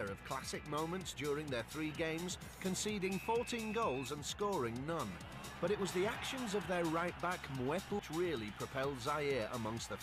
of classic moments during their three games, conceding 14 goals and scoring none. But it was the actions of their right back Mwepu which really propelled Zaire amongst the